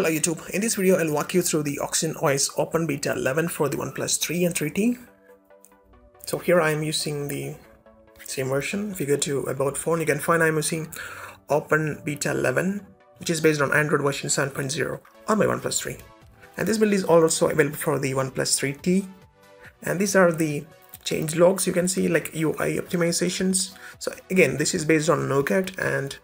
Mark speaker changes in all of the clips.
Speaker 1: Hello YouTube, in this video I'll walk you through the Oxygen OS Open Beta 11 for the OnePlus 3 and 3T. So here I am using the same version. If you go to About Phone, you can find I'm using Open Beta 11, which is based on Android version 7.0 on my OnePlus 3. And this build is also available for the OnePlus 3T. And these are the change logs you can see like UI optimizations. So again, this is based on Nougat and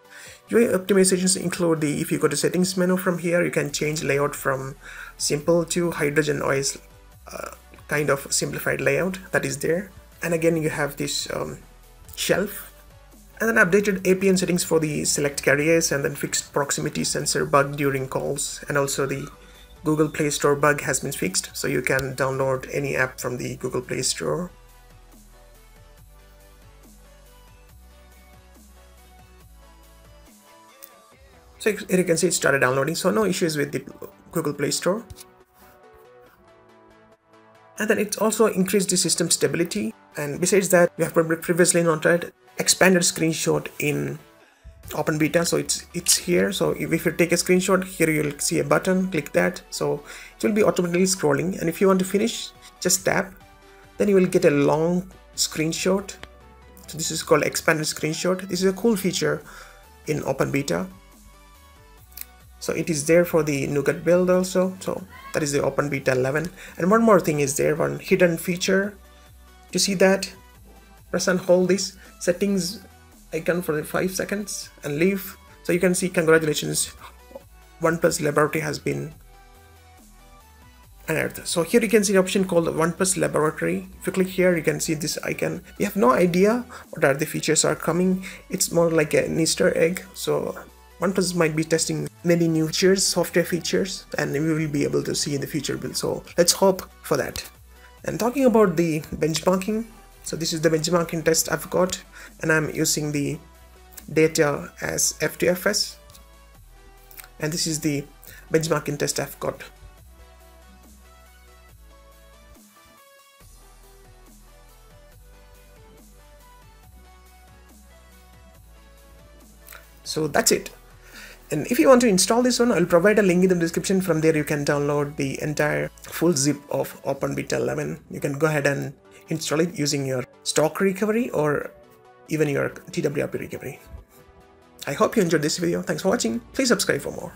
Speaker 1: UI optimizations include the if you go to settings menu from here, you can change layout from simple to Hydrogen OS uh, kind of simplified layout that is there. And again, you have this um, shelf and then updated APN settings for the select carriers and then fixed proximity sensor bug during calls and also the Google Play Store bug has been fixed so you can download any app from the Google Play Store So here you can see it started downloading, so no issues with the Google Play Store. And then it's also increased the system stability. And besides that, we have previously noted expanded screenshot in open beta. So it's it's here. So if you take a screenshot here you'll see a button. Click that. So it will be automatically scrolling. And if you want to finish just tap. Then you will get a long screenshot. So this is called expanded screenshot. This is a cool feature in open beta so it is there for the nougat build also so that is the open beta 11 and one more thing is there one hidden feature you see that press and hold this settings icon for five seconds and leave so you can see congratulations OnePlus Laboratory has been unearthed. So here you can see the option called OnePlus Laboratory. If you click here, you can see this icon. We have no idea what are the features are coming. It's more like an Easter egg. So OnePlus might be testing many new features, software features, and we will be able to see in the future build. So let's hope for that. And talking about the benchmarking, so this is the benchmarking test I've got, and I'm using the data as F2FS, and this is the benchmarking test I've got. So that's it and if you want to install this one i'll provide a link in the description. From there you can download the entire full zip of open beta 11 you can go ahead and install it using your stock recovery or even your twrp recovery. I hope you enjoyed this video. Thanks for watching. Please subscribe for more